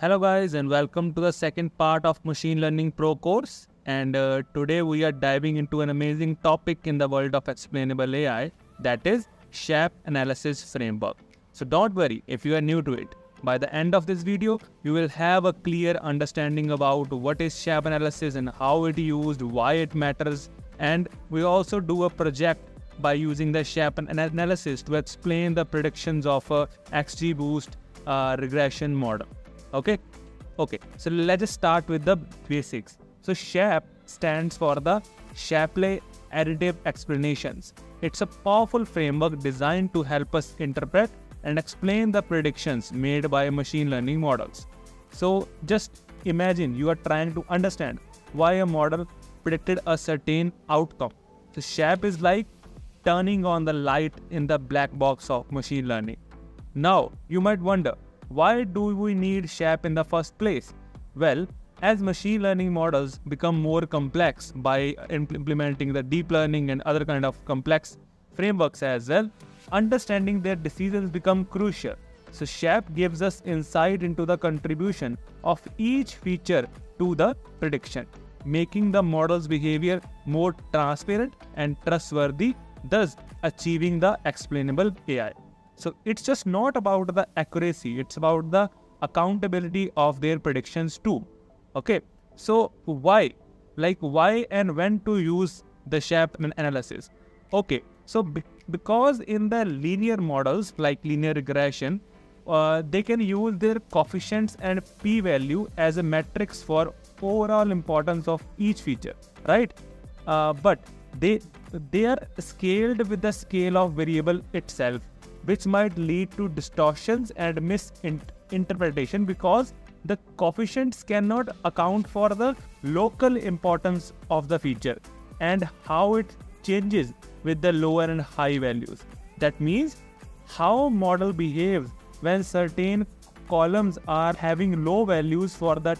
Hello guys and welcome to the second part of Machine Learning Pro course and uh, today we are diving into an amazing topic in the world of explainable AI that is SHAP analysis framework. So don't worry if you are new to it. By the end of this video, you will have a clear understanding about what is SHAP analysis and how it used, why it matters and we also do a project by using the SHAP analysis to explain the predictions of a XGBoost uh, regression model. Okay, okay. So let's just start with the basics. So SHAP stands for the Shapley Additive Explanations. It's a powerful framework designed to help us interpret and explain the predictions made by machine learning models. So just imagine you are trying to understand why a model predicted a certain outcome. So SHAP is like turning on the light in the black box of machine learning. Now, you might wonder, why do we need SHAP in the first place? Well, as machine learning models become more complex by implementing the deep learning and other kind of complex frameworks as well, understanding their decisions become crucial. So SHAP gives us insight into the contribution of each feature to the prediction, making the model's behavior more transparent and trustworthy thus achieving the explainable AI. So it's just not about the accuracy, it's about the accountability of their predictions too. Okay, so why? Like why and when to use the SHAP analysis? Okay, so because in the linear models like linear regression, uh, they can use their coefficients and p-value as a matrix for overall importance of each feature, right? Uh, but they they are scaled with the scale of variable itself which might lead to distortions and misinterpretation because the coefficients cannot account for the local importance of the feature and how it changes with the lower and high values. That means how model behaves when certain columns are having low values for the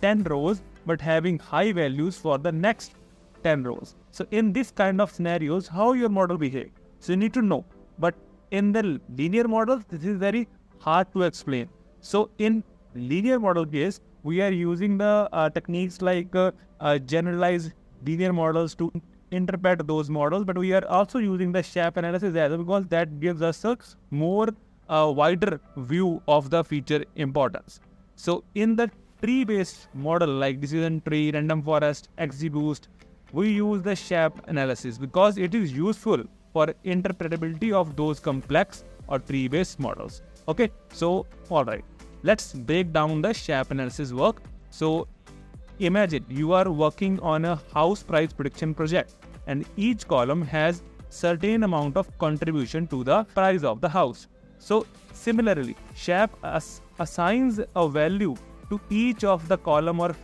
10 rows but having high values for the next 10 rows. So in this kind of scenarios, how your model behaves. So you need to know. But in the linear models, this is very hard to explain. So in linear model case, we are using the uh, techniques like uh, uh, generalized linear models to interpret those models, but we are also using the SHAP analysis as well because that gives us a more uh, wider view of the feature importance. So in the tree-based model like decision tree, random forest, XGBoost, we use the SHAP analysis because it is useful for interpretability of those complex or tree-based models. Okay, so alright, let's break down the SHAP analysis work. So imagine you are working on a house price prediction project and each column has certain amount of contribution to the price of the house. So similarly, SHAP ass assigns a value to each of the column or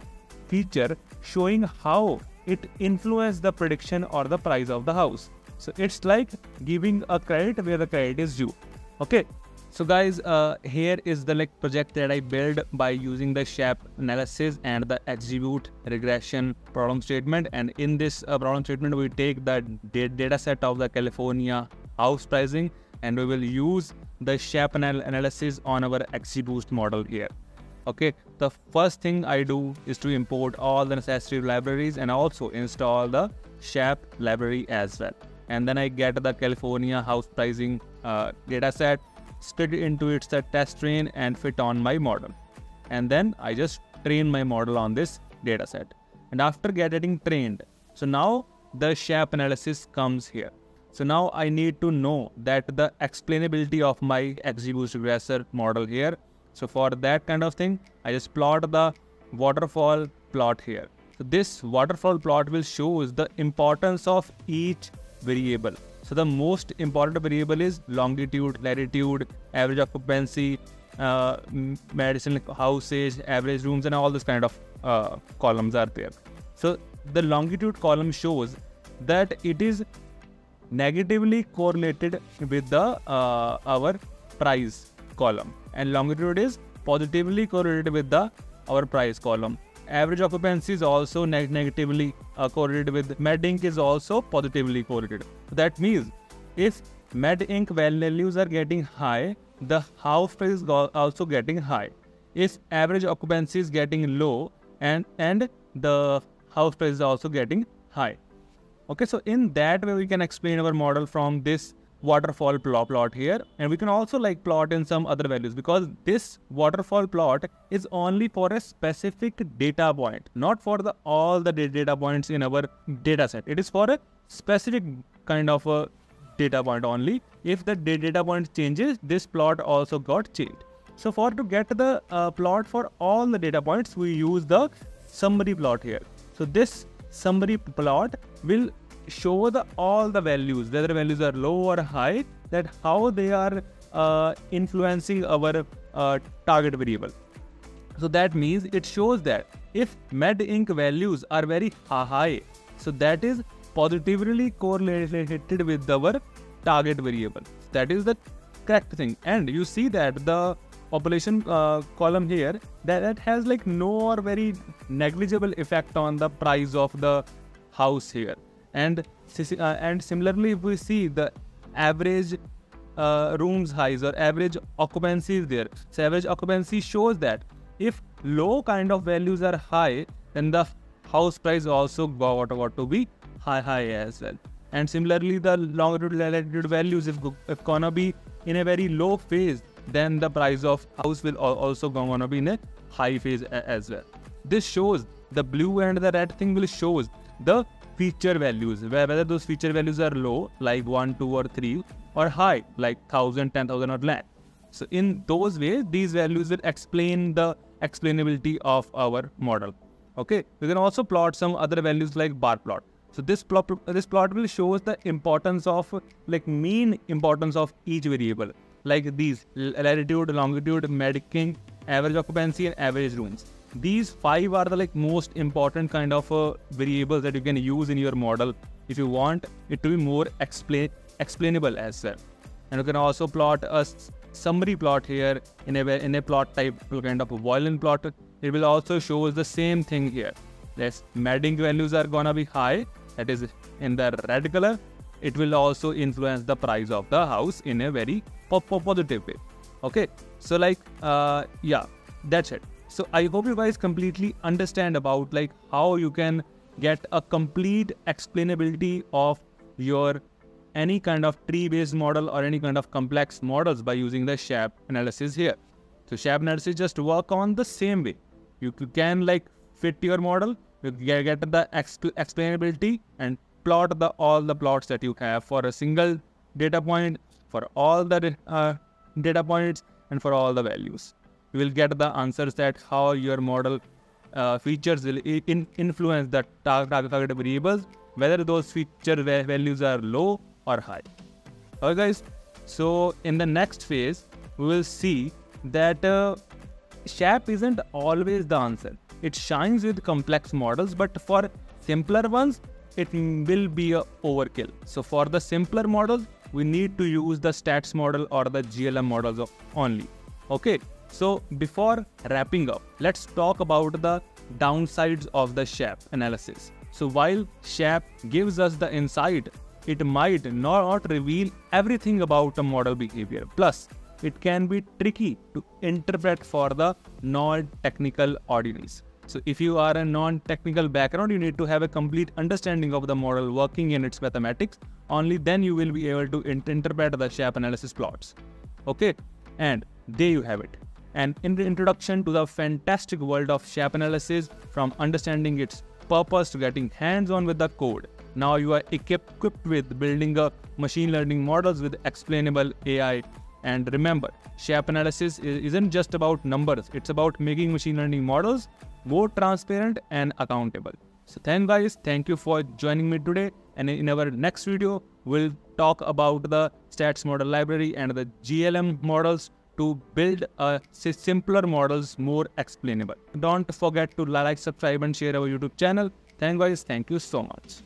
feature showing how it influences the prediction or the price of the house. So it's like giving a credit where the credit is due. Okay. So guys, uh, here is the like project that I built by using the SHAP analysis and the XGBoost regression problem statement. And in this uh, problem statement, we take the data set of the California house pricing and we will use the SHAP anal analysis on our XGBoost model here okay the first thing i do is to import all the necessary libraries and also install the SHAP library as well and then i get the california house pricing uh, dataset split it into its test train and fit on my model. And then i just train my model on this dataset and after getting trained so now the SHAP analysis comes here. So now I need to know that the explainability of my XGBoost regressor model here. So for that kind of thing, I just plot the waterfall plot here. So this waterfall plot will show the importance of each variable. So the most important variable is longitude, latitude, average occupancy, uh, medicine houses, average rooms, and all this kind of uh, columns are there. So the longitude column shows that it is negatively correlated with the uh, our price column and longitude is positively correlated with the our price column. Average occupancy is also neg negatively uh, correlated with Med MedInc is also positively correlated. That means if Med MedInc values are getting high, the house price is also getting high. if average occupancy is getting low and and the house price is also getting high. Okay, so in that way we can explain our model from this waterfall plot, here. And we can also like plot in some other values because this waterfall plot is only for a specific data point not for the all the data points in our data set. It is for a specific kind of a data point only. If the data point changes this plot also got changed. So for to get the uh, plot for all the data points we use the summary plot here. So this summary plot will show the all the values, whether values are low or high, that how they are uh, influencing our uh, target variable. So that means it shows that if med inc values are very high, so that is positively correlated with our target variable. That is the correct thing. And you see that the population uh, column here that, that has like no or very negligible effect on the price of the house here and uh, and similarly if we see the average uh, rooms highs or average occupancy is there. So average occupancy shows that if low kind of values are high then the house price also got, got to be high high as well. And similarly the longitude latitude values if, if gonna be in a very low phase then the price of house will also gonna be in a high phase as well. This shows the blue and the red thing will shows the feature values, whether those feature values are low, like 1, 2 or 3, or high, like 1000, 10,000 or lakh. So in those ways, these values will explain the explainability of our model. Okay, we can also plot some other values like bar plot. So this plot, this plot will show us the importance of like mean importance of each variable, like these latitude, longitude, median, average occupancy, and average rooms these five are the like most important kind of uh, variables that you can use in your model if you want it to be more explain explainable as well. And you can also plot a summary plot here in a in a plot type kind of a violin plot. It will also show the same thing here. Yes med values are gonna be high that is in the red color. It will also influence the price of the house in a very positive way. Okay? So like uh yeah that's it so I hope you guys completely understand about like how you can get a complete explainability of your any kind of tree based model or any kind of complex models by using the SHAP analysis here. So SHAP analysis just work on the same way. You can like fit your model, you get the exp explainability and plot the all the plots that you have for a single data point, for all the uh, data points and for all the values you will get the answers that how your model uh, features will in influence the target, variables, whether those feature values are low or high. Okay, guys. So in the next phase, we will see that uh, SHAP isn't always the answer. It shines with complex models, but for simpler ones, it will be a overkill. So for the simpler models, we need to use the stats model or the GLM models only. Okay, so before wrapping up, let's talk about the downsides of the SHAP analysis. So while SHAP gives us the insight, it might not reveal everything about a model behavior. Plus, it can be tricky to interpret for the non-technical audience. So if you are a non-technical background, you need to have a complete understanding of the model working in its mathematics. Only then you will be able to interpret the SHAP analysis plots. Okay, and there you have it an introduction to the fantastic world of SHAP analysis from understanding its purpose to getting hands-on with the code. Now you are equipped with building a machine learning models with explainable AI. And remember, SHAP analysis isn't just about numbers, it's about making machine learning models more transparent and accountable. So thank guys, thank you for joining me today. And in our next video, we'll talk about the stats model library and the GLM models to build a simpler models more explainable. Don't forget to like, subscribe and share our YouTube channel. Thank guys. Thank you so much.